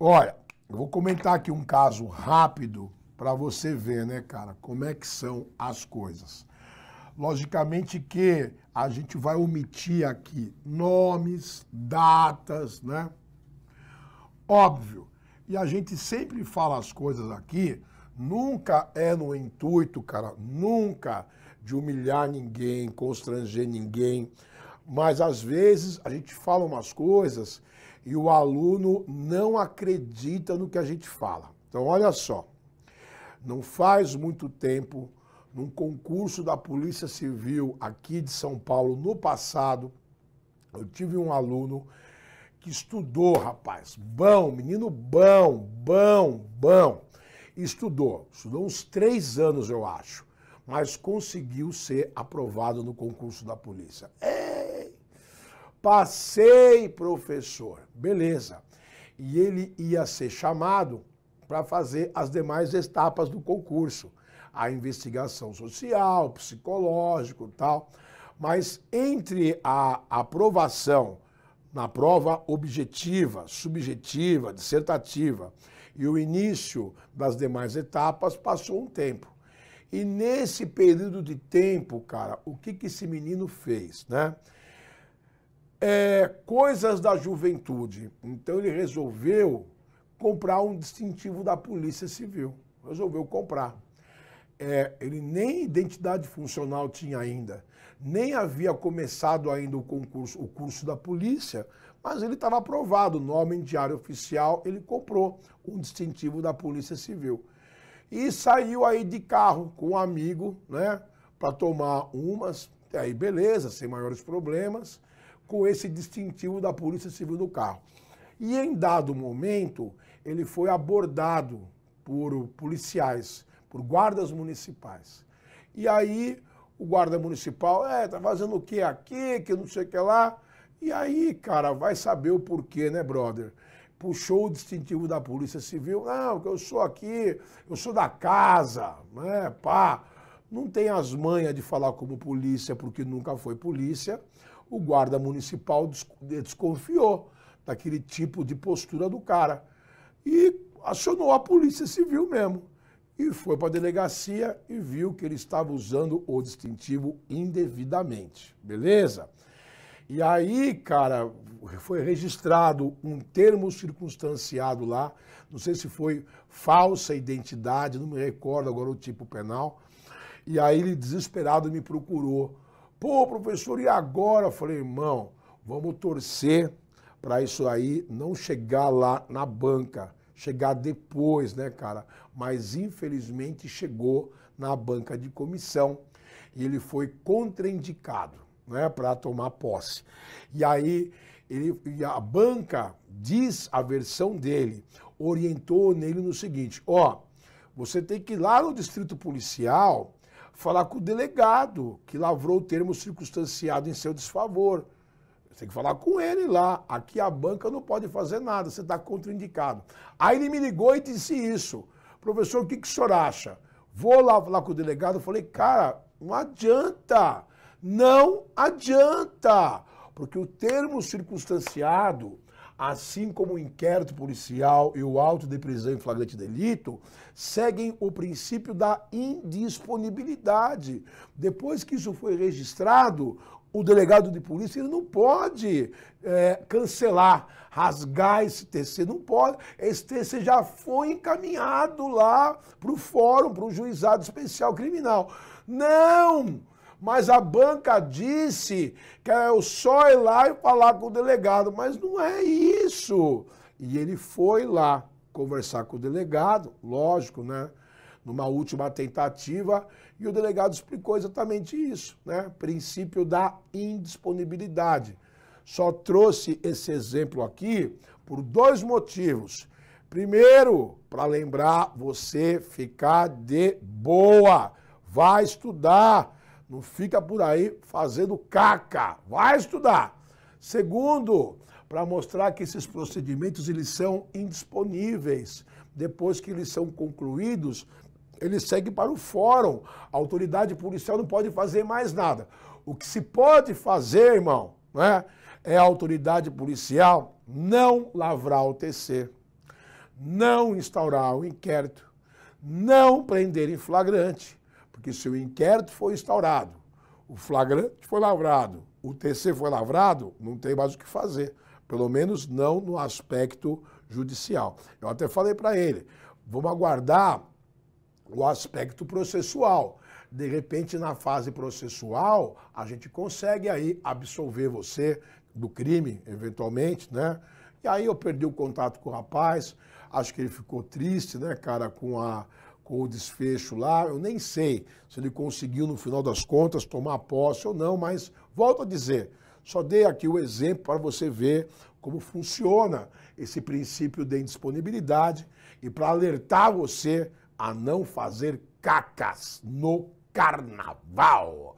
Olha, eu vou comentar aqui um caso rápido para você ver, né, cara, como é que são as coisas. Logicamente que a gente vai omitir aqui nomes, datas, né? Óbvio. E a gente sempre fala as coisas aqui, nunca é no intuito, cara, nunca de humilhar ninguém, constranger ninguém. Mas às vezes a gente fala umas coisas e o aluno não acredita no que a gente fala. Então, olha só. Não faz muito tempo, num concurso da Polícia Civil aqui de São Paulo, no passado, eu tive um aluno que estudou, rapaz, bom, menino bom, bom, bom. Estudou, estudou uns três anos, eu acho, mas conseguiu ser aprovado no concurso da polícia. Ei, passei, professor, beleza. E ele ia ser chamado para fazer as demais etapas do concurso, a investigação social, psicológico, tal. Mas entre a aprovação na prova objetiva, subjetiva, dissertativa e o início das demais etapas, passou um tempo. E nesse período de tempo, cara, o que, que esse menino fez, né? É, coisas da juventude. Então ele resolveu comprar um distintivo da Polícia Civil. Resolveu comprar. É, ele nem identidade funcional tinha ainda, nem havia começado ainda o concurso, o curso da polícia, mas ele estava aprovado, nome em diário oficial, ele comprou um distintivo da Polícia Civil. E saiu aí de carro com um amigo, né, para tomar umas, aí beleza, sem maiores problemas, com esse distintivo da Polícia Civil no carro. E em dado momento, ele foi abordado por policiais, por guardas municipais. E aí o guarda municipal, é, tá fazendo o que aqui, que não sei o que lá. E aí, cara, vai saber o porquê, né, brother? Puxou o distintivo da Polícia Civil. Não, que eu sou aqui, eu sou da casa, né, pá. Não tem as manhas de falar como polícia, porque nunca foi polícia. O guarda municipal desconfiou daquele tipo de postura do cara e acionou a Polícia Civil mesmo. E foi para a delegacia e viu que ele estava usando o distintivo indevidamente. Beleza? E aí, cara, foi registrado um termo circunstanciado lá. Não sei se foi falsa identidade, não me recordo agora o tipo penal. E aí ele, desesperado, me procurou. Pô, professor, e agora? Eu falei, irmão, vamos torcer para isso aí não chegar lá na banca chegar depois, né, cara? Mas infelizmente chegou na banca de comissão e ele foi contraindicado, né, para tomar posse. E aí ele, a banca diz a versão dele, orientou nele no seguinte: ó, você tem que ir lá no distrito policial falar com o delegado que lavrou o termo circunstanciado em seu desfavor. Você tem que falar com ele lá. Aqui a banca não pode fazer nada, você está contraindicado. Aí ele me ligou e disse isso. Professor, o que, que o senhor acha? Vou lá falar com o delegado. Eu falei, cara, não adianta. Não adianta. Porque o termo circunstanciado, assim como o inquérito policial e o auto de prisão em flagrante delito, seguem o princípio da indisponibilidade. Depois que isso foi registrado, o delegado de polícia ele não pode é, cancelar, rasgar esse TC, não pode. Esse TC já foi encaminhado lá para o fórum, para o juizado especial criminal. Não! Mas a banca disse que é só ir lá e falar com o delegado, mas não é isso. E ele foi lá conversar com o delegado, lógico, né? Numa última tentativa, e o delegado explicou exatamente isso, né? Princípio da indisponibilidade. Só trouxe esse exemplo aqui por dois motivos. Primeiro, para lembrar você ficar de boa. Vai estudar. Não fica por aí fazendo caca. Vai estudar. Segundo, para mostrar que esses procedimentos eles são indisponíveis. Depois que eles são concluídos, ele segue para o fórum. A autoridade policial não pode fazer mais nada. O que se pode fazer, irmão, né, é a autoridade policial não lavrar o TC. não instaurar o inquérito, não prender em flagrante, porque se o inquérito foi instaurado, o flagrante foi lavrado, o TC foi lavrado, não tem mais o que fazer. Pelo menos não no aspecto judicial. Eu até falei para ele, vamos aguardar o aspecto processual. De repente, na fase processual, a gente consegue aí absolver você do crime, eventualmente, né? E aí eu perdi o contato com o rapaz, acho que ele ficou triste, né, cara, com, a, com o desfecho lá. Eu nem sei se ele conseguiu, no final das contas, tomar posse ou não, mas volto a dizer, só dei aqui o exemplo para você ver como funciona esse princípio de indisponibilidade e para alertar você a não fazer cacas no carnaval.